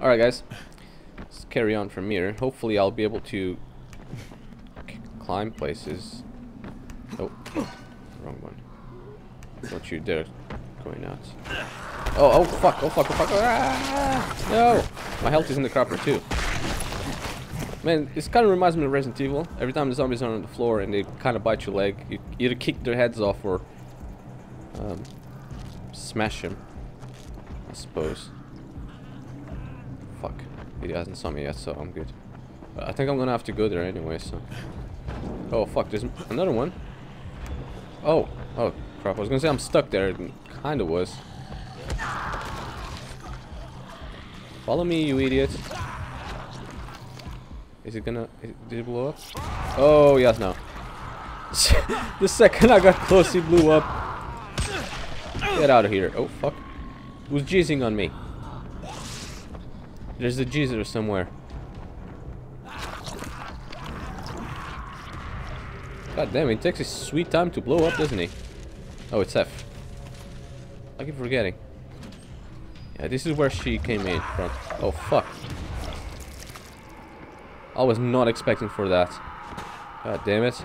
Alright guys, let's carry on from here. Hopefully I'll be able to climb places. Oh, wrong one. Don't you dare going nuts. Oh, oh fuck, oh fuck, oh fuck, ah, no! My health is in the crapper too. Man, this kind of reminds me of Resident Evil. Every time the zombies are on the floor and they kind of bite your leg, you either kick their heads off or um, smash them, I suppose. Fuck. He hasn't saw me yet, so I'm good. I think I'm gonna have to go there anyway, so... Oh, fuck, there's another one. Oh, oh, crap. I was gonna say I'm stuck there. It kinda was. Follow me, you idiot. Is it gonna... Is, did it blow up? Oh, yes, no. the second I got close, he blew up. Get out of here. Oh, fuck. Who's jizzing on me? There's a geezer somewhere. God damn, it takes a sweet time to blow up, doesn't he? Oh, it's F. I keep forgetting. Yeah, this is where she came in from. Oh, fuck. I was not expecting for that. God damn it.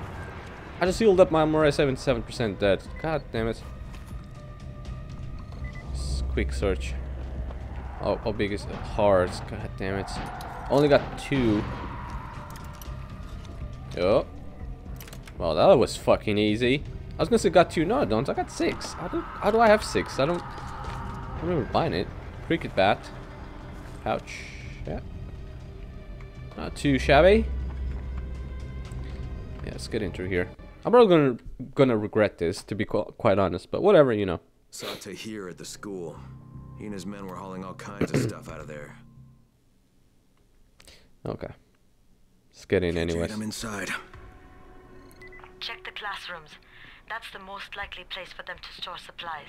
I just healed up my Moray 77% dead. God damn it. Quick search. Oh, how big is it? Hearts. God damn it. Only got two. Oh. Well, that was fucking easy. I was gonna say got two. No, I don't. I got six. How do, how do I have six? I don't... I don't remember buying it. Cricket bat. Pouch. Yeah. Not too shabby. Yeah, let's get into here. I'm probably gonna gonna regret this, to be qu quite honest, but whatever, you know. Saw Tahir at the school. He and his men were hauling all kinds of stuff out of there. Okay. Let's get in anyways. I'm inside. Check the classrooms. That's the most likely place for them to store supplies.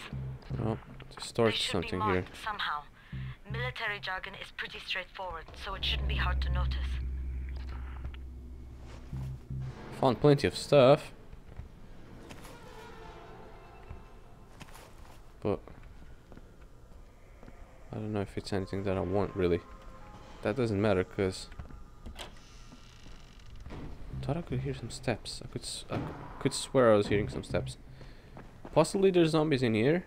Oh, to store they should something be here. marked somehow. Military jargon is pretty straightforward, so it shouldn't be hard to notice. Found plenty of stuff. I don't know if it's anything that I want really. That doesn't matter because thought I could hear some steps. I could I could swear I was hearing some steps. Possibly there's zombies in here.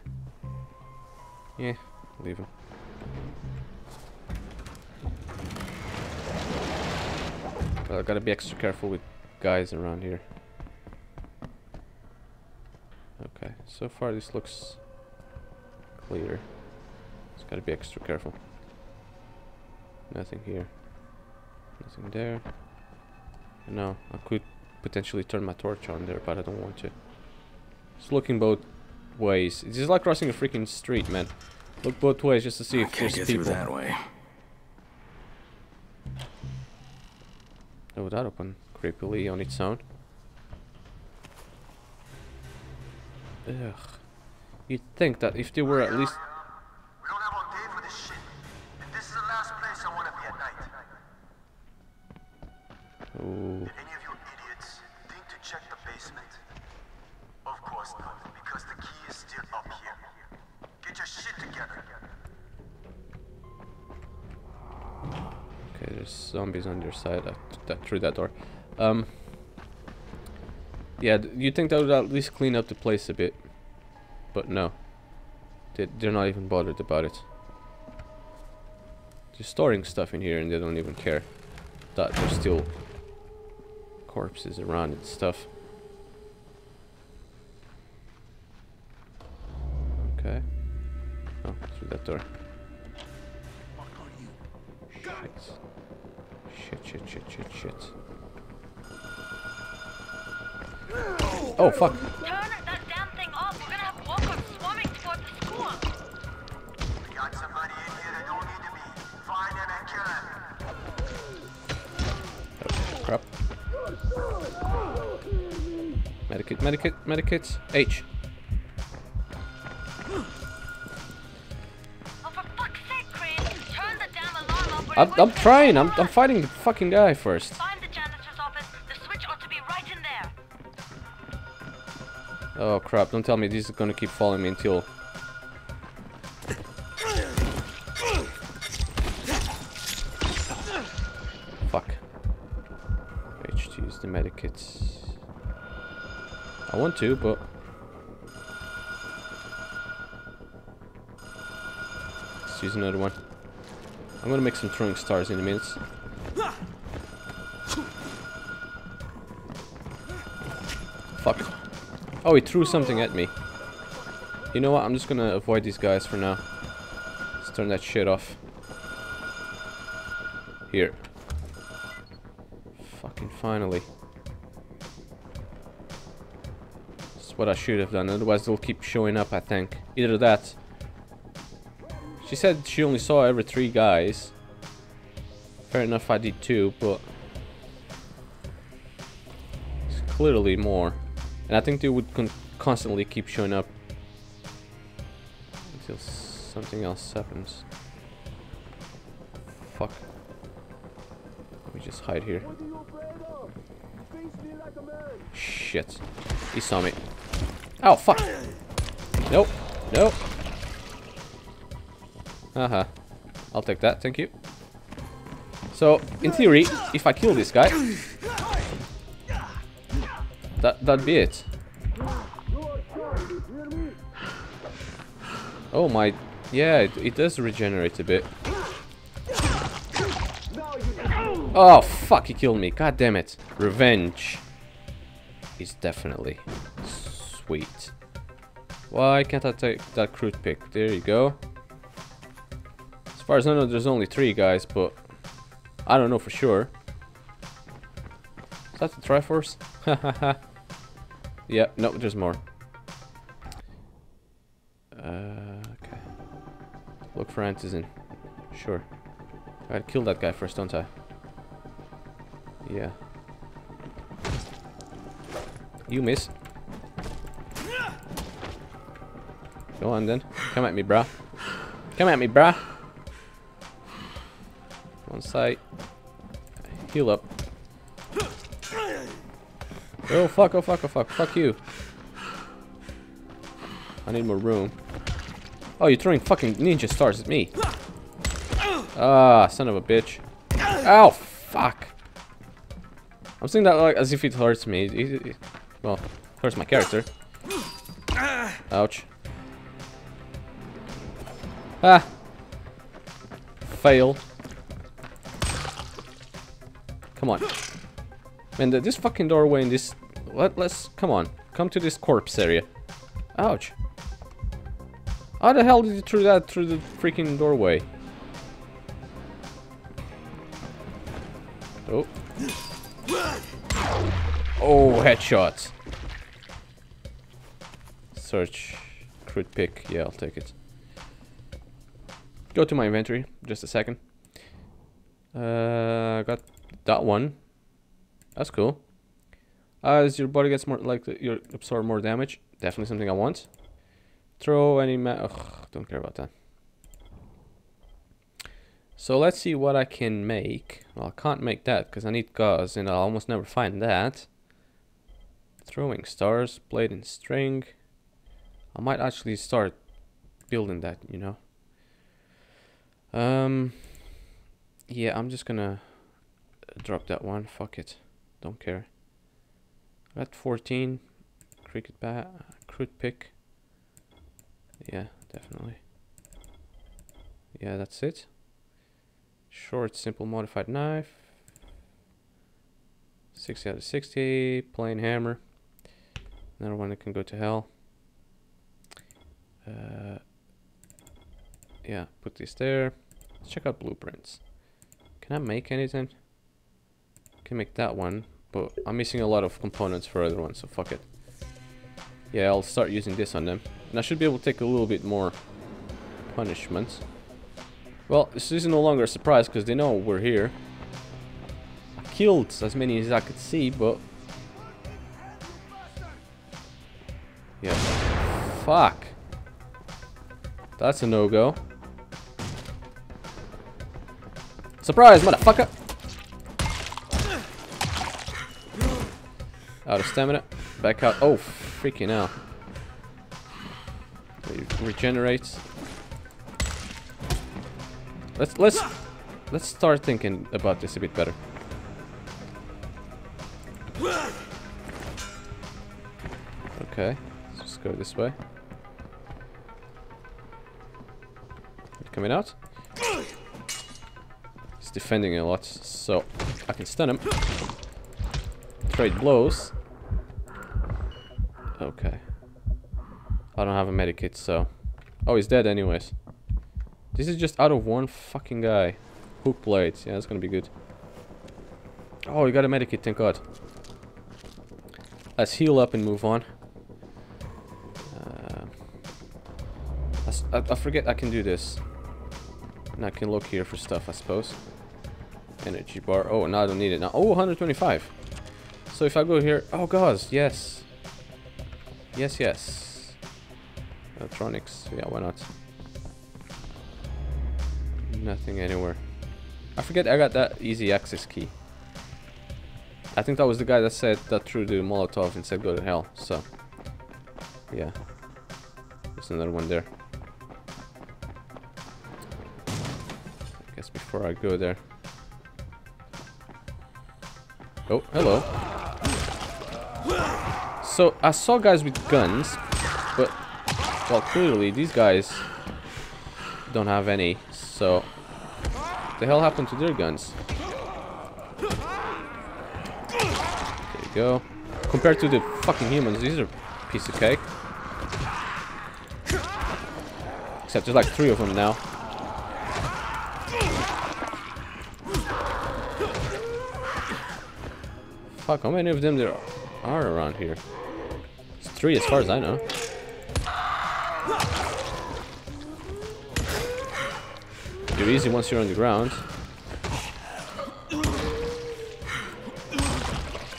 Yeah, leave them. But I gotta be extra careful with guys around here. Okay, so far this looks clear. Just gotta be extra careful. Nothing here. Nothing there. No, I could potentially turn my torch on there, but I don't want to. Just looking both ways. It's just like crossing a freaking street, man. Look both ways just to see I if there's people. that way. Oh, that opened creepily on its own. Ugh. You'd think that if there were at least... Any of you idiots think to check the basement? Of course not, because the key is still up here. Get your shit together. okay, there's zombies on your side that, that through that door. Um, yeah, you'd think that would at least clean up the place a bit. But no. They, they're not even bothered about it. They're storing stuff in here and they don't even care that they're still corpses around and stuff. Okay. Oh, through that door. Shit. Shit, shit, shit, shit, shit. Oh, fuck. Medikit, medikit, medikit. H. Oh, for fuck's sake, Crane! Turn the damn alarm off! or I'm, I'm trying. I'm. I'm fighting the fucking guy first. Find the janitor's office. The switch ought to be right in there. Oh crap! Don't tell me this is gonna keep following me until. Want to, but let's use another one. I'm gonna make some throwing stars in a minute. Fuck. Oh, he threw something at me. You know what? I'm just gonna avoid these guys for now. Let's turn that shit off. Here. Fucking finally. What I should have done, otherwise they'll keep showing up, I think. Either that. She said she only saw every three guys. Fair enough, I did too, but... It's clearly more. And I think they would con constantly keep showing up. Until something else happens. Fuck. Let me just hide here. Shit. He saw me. Oh, fuck. Nope. Nope. Uh-huh. I'll take that, thank you. So, in theory, if I kill this guy... That, that'd be it. Oh my... Yeah, it, it does regenerate a bit. Oh, fuck, he killed me. God damn it. Revenge is definitely sweet. Why can't I take that crude pick? There you go. As far as I know, there's only three guys, but I don't know for sure. Is that the Triforce? yeah, no, there's more. Uh, okay. Look for Antizin. Sure. I gotta kill that guy first, don't I? Yeah. You miss. Go on then. Come at me, bruh. Come at me, bruh. One sight. Heal up. Oh fuck, oh fuck, oh fuck. Fuck you. I need more room. Oh, you're throwing fucking ninja stars at me. Ah, son of a bitch. Ow, fuck. I'm saying that like as if it hurts me. It, it, it, well, hurts my character. Ouch. Ah. Fail. Come on. Man, this fucking doorway in this... Let, let's... Come on. Come to this corpse area. Ouch. How the hell did you throw that through the freaking doorway? Oh. Oh, headshot. Search. Crit pick. Yeah, I'll take it. Go to my inventory. Just a second. Uh, got that one. That's cool. As your body gets more, like, you absorb more damage. Definitely something I want. Throw any ma- Ugh, don't care about that. So let's see what I can make. Well, I can't make that because I need gauze and I'll almost never find that. Throwing stars, blade and string. I might actually start building that, you know. Um, yeah, I'm just gonna drop that one. Fuck it. Don't care. Got 14. Cricket bat. Crude pick. Yeah, definitely. Yeah, that's it. Short, simple, modified knife. 60 out of 60. Plain hammer. Another one that can go to hell. Uh, yeah, put this there. Let's check out blueprints. Can I make anything? Can make that one, but I'm missing a lot of components for other ones, so fuck it. Yeah, I'll start using this on them. And I should be able to take a little bit more punishments. Well, this is no longer a surprise because they know we're here. I killed as many as I could see, but... Yeah. Fuck. That's a no-go. Surprise, motherfucker! Out of stamina. Back out. Oh, freaking hell. Regenerates. Let's let's let's start thinking about this a bit better. Okay, let's just go this way. Coming out. Defending a lot, so I can stun him. Trade blows. Okay. I don't have a medikit, so... Oh, he's dead anyways. This is just out of one fucking guy. Hook blades. Yeah, that's gonna be good. Oh, we got a medikit, thank god. Let's heal up and move on. Uh, I, I forget I can do this. And I can look here for stuff, I suppose. Energy bar. Oh, now I don't need it now. Oh, 125. So if I go here... Oh, god, yes. Yes, yes. Electronics. Yeah, why not? Nothing anywhere. I forget I got that easy access key. I think that was the guy that said that threw the Molotov and said go to hell, so... Yeah. There's another one there. I guess before I go there... Oh, hello. So, I saw guys with guns, but... Well, clearly, these guys don't have any, so... The hell happened to their guns? There you go. Compared to the fucking humans, these are a piece of cake. Except there's like three of them now. Fuck, how many of them there are around here? It's three as far as I know. You're easy once you're on the ground.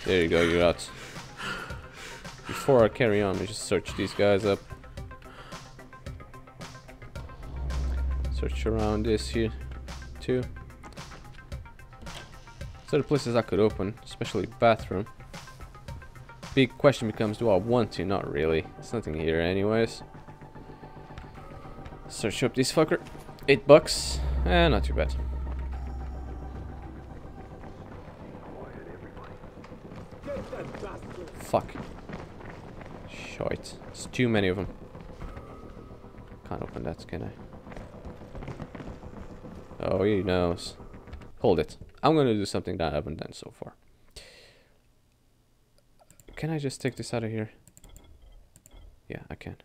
There you go, you're out. Before I carry on, let me just search these guys up. Search around this here, too. So the places I could open, especially bathroom. Big question becomes, do I want to? Not really. There's nothing here anyways. Search up this fucker. Eight bucks. Eh, not too bad. Fuck. Shite. It's too many of them. Can't open that, can I? Oh, he knows. Hold it. I'm gonna do something that I haven't done so far. Can I just take this out of here? Yeah, I can.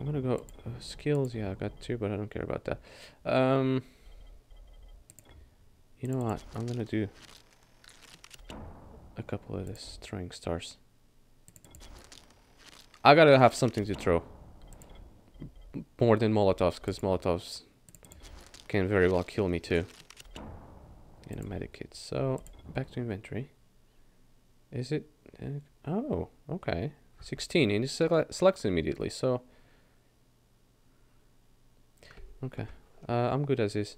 I'm gonna go uh, skills. Yeah, I got two, but I don't care about that. Um, you know what? I'm gonna do a couple of this throwing stars. I gotta have something to throw more than molotovs, because molotovs can very well kill me too. And a medikit. So back to inventory. Is it? Uh, oh, okay. 16 and it sele selects immediately. So okay, uh, I'm good as is.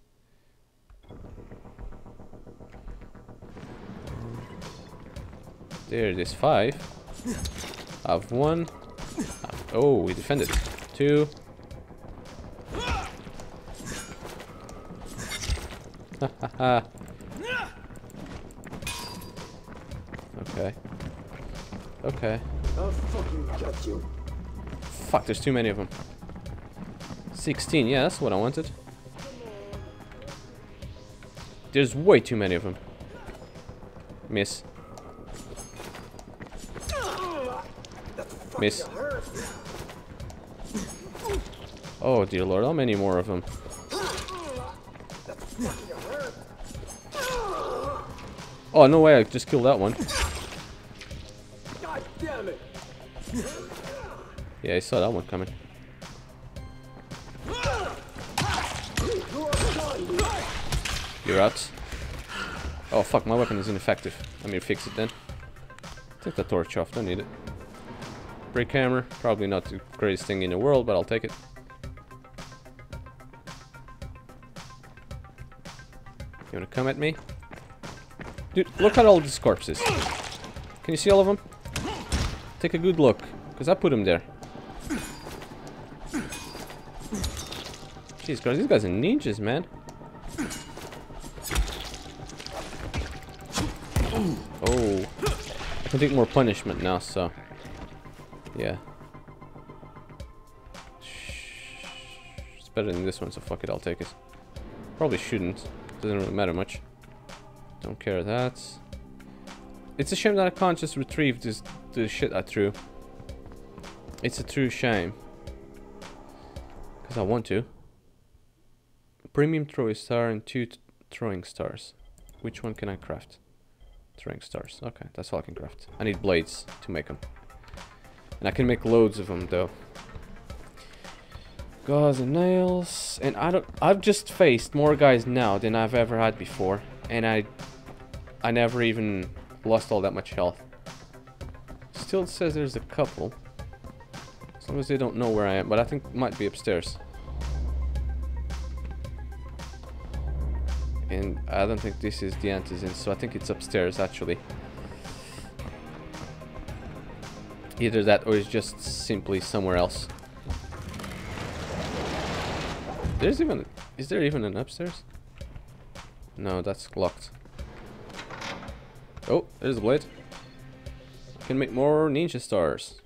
There five. I have one. Oh, we defended. Two. Okay. Okay. Fucking you. Fuck, there's too many of them. 16, yeah, that's what I wanted. There's way too many of them. Miss. Miss. Oh dear lord, how many more of them? Oh, no way, I just killed that one. Yeah, I saw that one coming. You're out. Oh fuck, my weapon is ineffective. Let me fix it then. Take the torch off, don't need it. Brick hammer, probably not the greatest thing in the world, but I'll take it. You wanna come at me? Dude, look at all these corpses. Can you see all of them? Take a good look, because I put them there. Jeez, guys, these guys are ninjas, man. Oh. I can take more punishment now, so... Yeah. It's better than this one, so fuck it, I'll take it. Probably shouldn't. Doesn't really matter much. Don't care that. It's a shame that I can't just retrieve this the shit I threw. It's a true shame. Because I want to. Premium throwing star and two throwing stars. Which one can I craft? Throwing stars. Okay, that's all I can craft. I need blades to make them. And I can make loads of them though. Gauze and nails. And I don't I've just faced more guys now than I've ever had before. And I I never even lost all that much health. Still says there's a couple. As long as they don't know where I am, but I think might be upstairs. And I don't think this is the antizin, so I think it's upstairs actually. Either that or it's just simply somewhere else. There's even... Is there even an upstairs? No, that's locked. Oh, there's a blade. Can make more ninja stars.